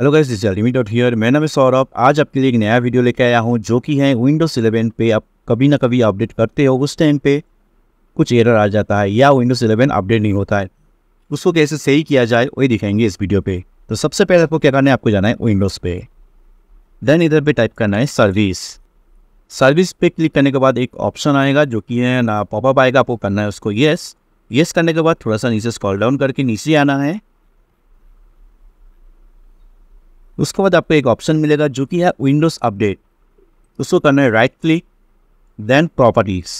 Hello guys this limit here मैं नाम है सौरभ। आज आपके लिए एक नया वीडियो लेके आया हूँ, जो कि है विंडोज़ 11 पे। आप कभी ना कभी अपडेट करते हो उस टाइम पे। कुछ एरर आ जाता है या विंडोज़ 11 अपडेट नहीं होता है। उसको कैसे सही किया जाए, वही दिखाएँगे इस वीडियो पे। तो सबसे पहले आपको क्या करना है, आपको जाना है विंडोज़ पे। देन इधर पे टाइप करना है सर्विस सर्विस पे क्लिक करने के बाद एक ऑप्शन आएगा, जो कि है ना पॉपअप आएगा, आपको करना है उसको येस येस करने के बाद थोड़ा सा नीचे स्कॉल डाउन करके नीचे आना है। उसके बाद आपको एक ऑप्शन मिलेगा जो कि है विंडोज़ अपडेट उसको करना है right click then properties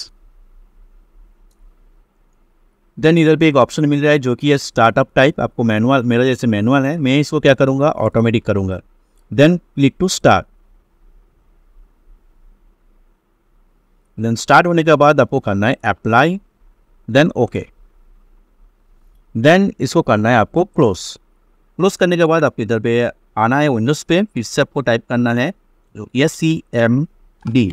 then इधर पे एक ऑप्शन मिल रहा है जो कि है स्टार्टअप टाइप आपको मैनुअल मेरा जैसे मैनुअल है, मैं इसको क्या करूँगा? ऑटोमेटिक करूँगा। Then click to start then start होने के बाद आपको करना है अप्लाई देन ओके देन इसको करना है आपको क्लोज क्लोज करने के बाद आपको इधर पे आना है विंडोज़ पे, फिर से आपको टाइप करना है S C M D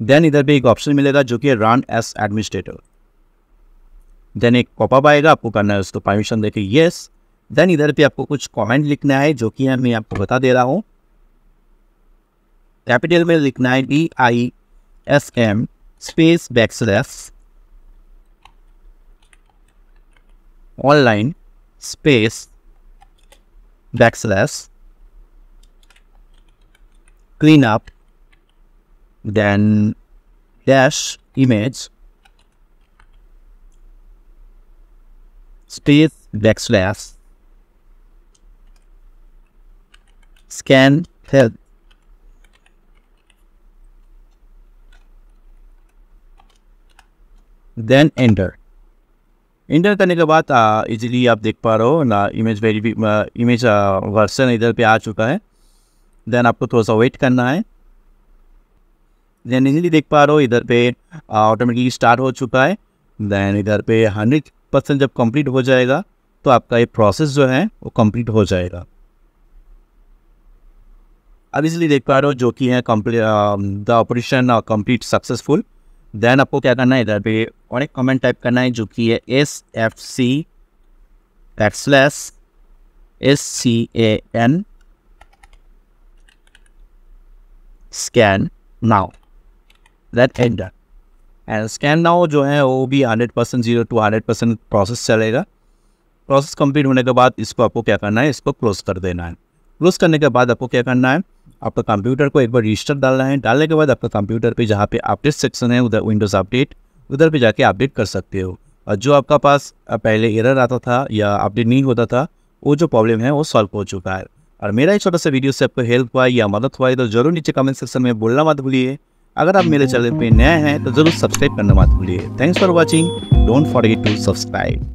then इधर पे एक ऑप्शन मिलेगा जो कि रन एस एडमिनिस्ट्रेटर देन एक पॉपअप आएगा, आपको करना है उसको परमिशन देके यस देन इधर पे आपको कुछ कमेंट लिखना है, जो कि मैं आपको बता दे रहा हूँ। कैपिटल में लिखना है D I S M space backslash online space backslash cleanup then dash image. Space backslash scan help then enter enter करने के बाद इजीली आप देख पा रहे हो, ना इमेज वेरी इमेज वर्सन इधर पे आ चुका है। देन आपको थोड़ा सा वेट करना है। देन इजीली देख पा रहे हो, इधर पे ऑटोमेटिकली स्टार्ट हो चुका है। देन इधर पे हंड्रेड परसेंट जब कंप्लीट हो जाएगा तो आपका ये प्रोसेस जो है, वो कंप्लीट हो जाएगा। अब इजीली देख पा रहे हो, जो कि है complete the operation complete successful then आपको क्या करना है इधर पे, और एक कमेंट टाइप करना है जो कि है S F C backslash S C A N scan now that enter and scan now जो है, वो भी hundred percent zero to hundred percent process चलेगा। प्रोसेस कंप्लीट होने के बाद इसको आपको क्या करना है, इसको क्लोज कर देना है। क्लोज करने के बाद आपको क्या करना है आपका कंप्यूटर को एक बार रजिस्टर डालना है। डालने के बाद आपका कंप्यूटर पे जहाँ पे अपडेट सेक्शन है, उधर विंडोज़ अपडेट उधर पे जाके अपडेट कर सकते हो। और जो आपका पास पहले एरर आता था या अपडेट नहीं होता था, वो जो प्रॉब्लम है, वो सॉल्व हो चुका है। और मेरा एक छोटा सा वीडियो से आपको हेल्प हुआ, या मदद हुआ है तो ज़रूर नीचे कमेंट सेक्शन में बोलना मत भूलिए। अगर आप मेरे चैनल पे नए हैं तो ज़रूर सब्सक्राइब करना मत भूलिए। Thanks for watching don't forget to subscribe